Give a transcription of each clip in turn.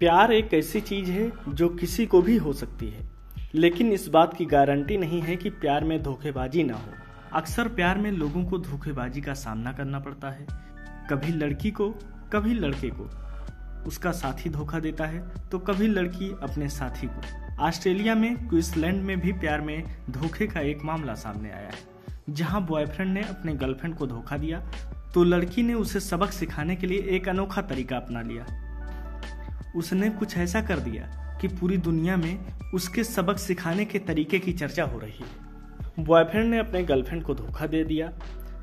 प्यार एक ऐसी चीज़ है जो किसी को भी हो सकती है, लेकिन इस बात की गारंटी नहीं है कि प्यार में धोखेबाजी ना हो। अक्सर प्यार में लोगों को धोखेबाजी का सामना करना पड़ता है। कभी लड़की को, कभी लड़के को। उसका साथी धोखा देता है तो कभी लड़की अपने साथी को। ऑस्ट्रेलिया में, क्विंसलैंड में भी प्यार में धोखे का एक मामला सामने आया है। जहाँ बॉयफ्रेंड ने अपने गर्लफ्रेंड को धोखा दिया तो लड़की ने उसे सबक सिखाने के लिए एक अनोखा तरीका अपना लिया। उसने कुछ ऐसा कर दिया कि पूरी दुनिया में उसके सबक सिखाने के तरीके की चर्चा हो रही है। बॉयफ्रेंड ने अपने गर्लफ्रेंड को धोखा दे दिया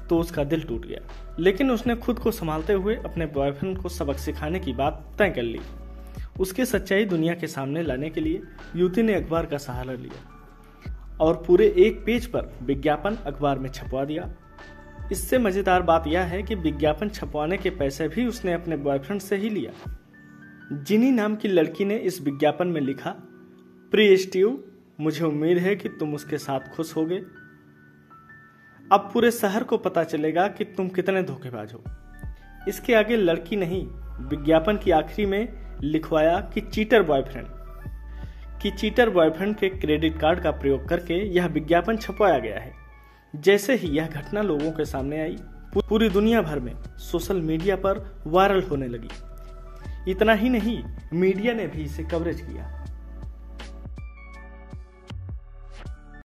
तो उसका दिल टूट गया। लेकिन उसने खुद को संभालते हुए अपने बॉयफ्रेंड को सबक सिखाने की बात तय कर ली। उसकी सच्चाई दुनिया के सामने लाने के लिए युवती ने अखबार का सहारा लिया और पूरे एक पेज पर विज्ञापन अखबार में छपवा दिया। इससे मज़ेदार बात यह है कि विज्ञापन छपवाने के पैसे भी उसने अपने बॉयफ्रेंड से ही लिया। जिनी नाम की लड़की ने इस विज्ञापन में लिखा, प्रिय स्टीव, मुझे उम्मीद है कि तुम उसके साथ खुश होगे। अब पूरे शहर को पता चलेगा कि तुम कितने धोखेबाज हो। इसके आगे लड़की नहीं विज्ञापन की आखिरी में लिखवाया कि चीटर बॉयफ्रेंड, कि चीटर बॉयफ्रेंड के क्रेडिट कार्ड का प्रयोग करके यह विज्ञापन छपवाया गया है। जैसे ही यह घटना लोगों के सामने आई, पूरी दुनिया भर में सोशल मीडिया पर वायरल होने लगी। इतना ही नहीं मीडिया ने भी इसे कवरेज किया।